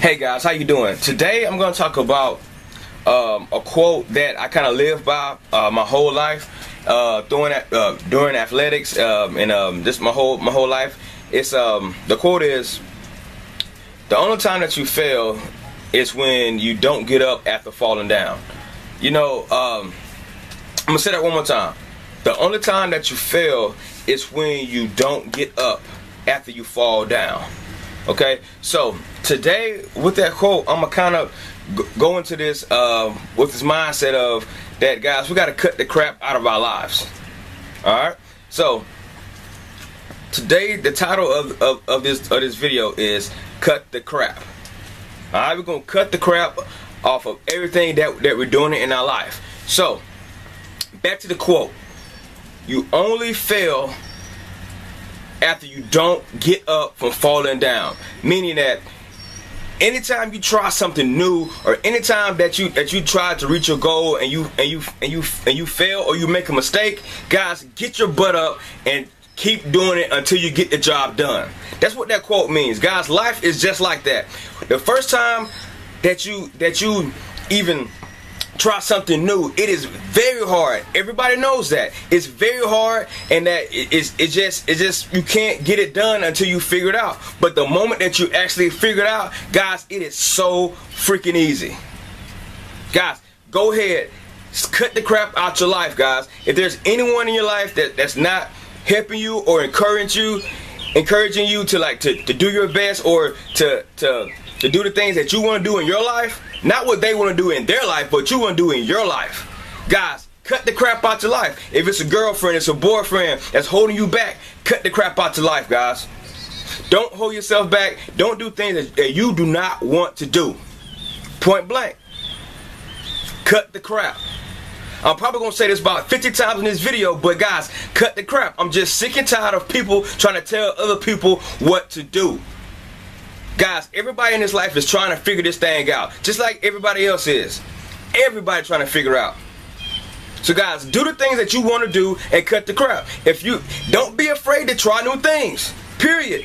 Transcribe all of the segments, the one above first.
Hey guys, how you doing? Today I'm going to talk about um, a quote that I kind of live by uh, my whole life, uh, during uh, during athletics um, and um, just my whole my whole life. It's um, the quote is the only time that you fail is when you don't get up after falling down. You know, um, I'm gonna say that one more time. The only time that you fail is when you don't get up after you fall down. Okay, so today with that quote, I'm gonna kind of go into this uh, with this mindset of that, guys. We got to cut the crap out of our lives. All right. So today, the title of, of, of this of this video is "Cut the Crap." All right, we're gonna cut the crap off of everything that that we're doing in our life. So back to the quote: "You only fail." After you don't get up from falling down. Meaning that anytime you try something new or anytime that you that you try to reach your goal and you and you and you and you fail or you make a mistake, guys, get your butt up and keep doing it until you get the job done. That's what that quote means. Guys, life is just like that. The first time that you that you even try something new. It is very hard. Everybody knows that. It's very hard and that it's it just it just you can't get it done until you figure it out. But the moment that you actually figure it out, guys, it is so freaking easy. Guys, go ahead. Cut the crap out your life, guys. If there's anyone in your life that, that's not helping you or encouraging you, encouraging you to like to, to do your best or to to to do the things that you want to do in your life, not what they want to do in their life, but you want to do in your life. Guys, cut the crap out your life. If it's a girlfriend, it's a boyfriend that's holding you back, cut the crap out your life, guys. Don't hold yourself back. Don't do things that you do not want to do. Point blank. Cut the crap. I'm probably gonna say this about 50 times in this video, but guys, cut the crap. I'm just sick and tired of people trying to tell other people what to do. Guys, everybody in this life is trying to figure this thing out. Just like everybody else is. Everybody trying to figure out. So guys, do the things that you want to do and cut the crap. If you don't be afraid to try new things. Period.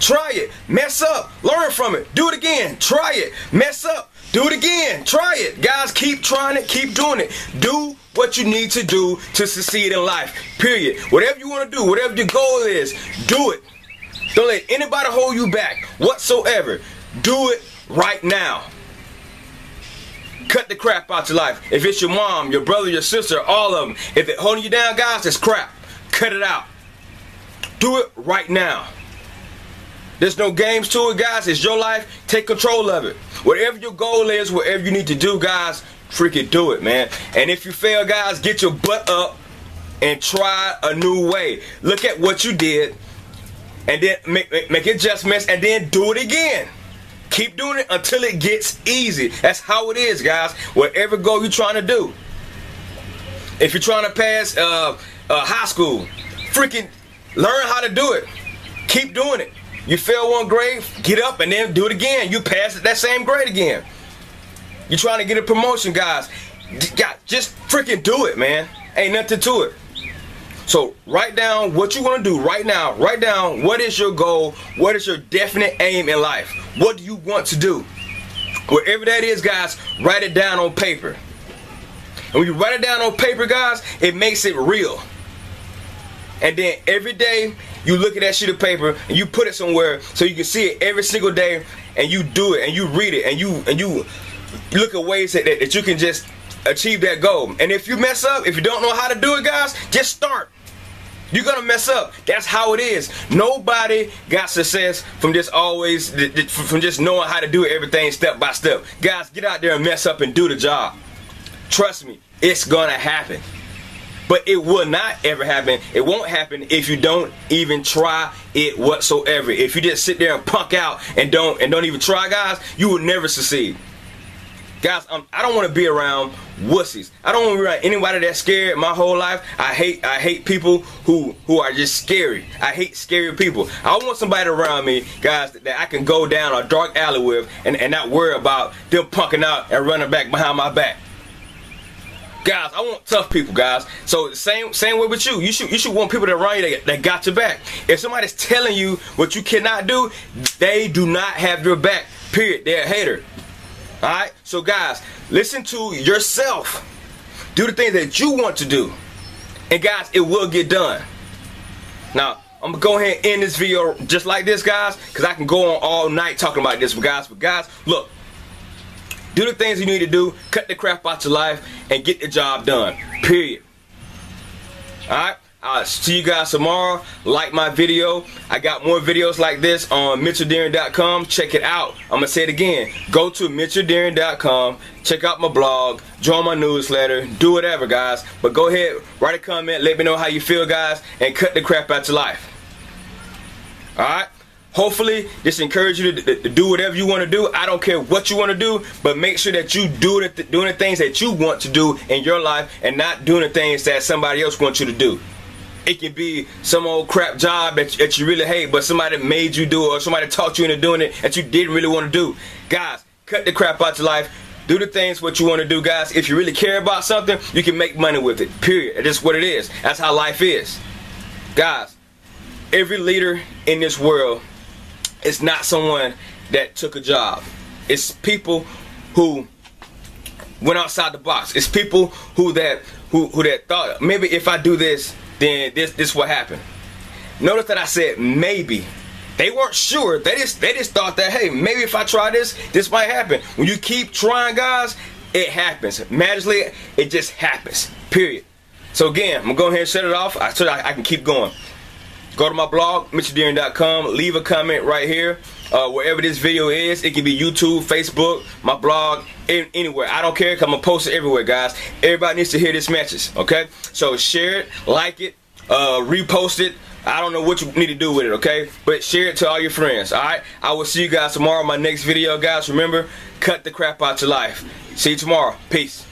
Try it. Mess up. Learn from it. Do it again. Try it. Mess up. Do it again. Try it. Guys, keep trying it. Keep doing it. Do what you need to do to succeed in life. Period. Whatever you want to do, whatever your goal is, do it. Don't let anybody hold you back whatsoever. Do it right now. Cut the crap out of your life. If it's your mom, your brother, your sister, all of them. If it holding you down, guys, it's crap. Cut it out. Do it right now. There's no games to it, guys. It's your life. Take control of it. Whatever your goal is, whatever you need to do, guys, freaking do it, man. And if you fail, guys, get your butt up and try a new way. Look at what you did and then make, make adjustments and then do it again. Keep doing it until it gets easy. That's how it is, guys. Whatever goal you're trying to do. If you're trying to pass uh, uh, high school, freaking learn how to do it. Keep doing it. You fail one grade, get up and then do it again. You pass that same grade again. You're trying to get a promotion, guys. God, just freaking do it, man. Ain't nothing to it. So write down what you want to do right now. Write down what is your goal, what is your definite aim in life. What do you want to do? Whatever that is, guys, write it down on paper. And when you write it down on paper, guys, it makes it real. And then every day you look at that sheet of paper and you put it somewhere so you can see it every single day and you do it and you read it and you and you look at ways that, that you can just achieve that goal. And if you mess up, if you don't know how to do it, guys, just start. You're gonna mess up. That's how it is. Nobody got success from just always from just knowing how to do everything step by step. Guys, get out there and mess up and do the job. Trust me, it's gonna happen. But it will not ever happen. It won't happen if you don't even try it whatsoever. If you just sit there and punk out and don't and don't even try, guys, you will never succeed. Guys, I'm, I do not want to be around wussies. I don't want to be around anybody that's scared my whole life. I hate I hate people who who are just scary. I hate scary people. I want somebody around me, guys, that, that I can go down a dark alley with and, and not worry about them punking out and running back behind my back. Guys, I want tough people, guys. So same same way with you. You should you should want people that around you that, that got your back. If somebody's telling you what you cannot do, they do not have your back. Period. They're a hater. Alright? So guys, listen to yourself. Do the things that you want to do. And guys, it will get done. Now, I'm gonna go ahead and end this video just like this, guys, because I can go on all night talking about this, but guys, but guys, look, do the things you need to do, cut the crap out your life, and get the job done. Period. Alright? I'll see you guys tomorrow. Like my video. I got more videos like this on MitchellDeering.com. Check it out. I'm going to say it again. Go to MitchellDeering.com. Check out my blog. Join my newsletter. Do whatever, guys. But go ahead, write a comment. Let me know how you feel, guys. And cut the crap out your life. Alright? Hopefully, this encourage you to, to, to, do whatever you want to do. I don't care what you want to do, but make sure that you do the, doing the things that you want to do in your life and not doing the things that somebody else wants you to do. It can be some old crap job that, that you really hate, but somebody made you do it or somebody taught you into doing it that you didn't really want to do. Guys, cut the crap out of your life. Do the things what you want to do, guys. If you really care about something, you can make money with it. Period. Is what it is. That's how life is. Guys, every leader in this world is not someone that took a job. It's people who went outside the box. It's people who that who who that thought maybe if I do this, then this this what happened. Notice that I said maybe. They weren't sure. They just they just thought that hey, maybe if I try this, this might happen. When you keep trying, guys, it happens. Magically, it just happens. Period. So again, I'm gonna go ahead and shut it off. I so I, I can keep going. Go to my blog, MitchellDeering.com. Leave a comment right here. Uh, wherever this video is, it can be YouTube, Facebook, my blog, anywhere. I don't care. I'm gonna post it everywhere, guys. Everybody needs to hear this message. Okay, so share it, like it, uh, repost it. I don't know what you need to do with it, okay? But share it to all your friends, alright? I will see you guys tomorrow my next video, guys. Remember, cut the crap out your life. See you tomorrow. Peace.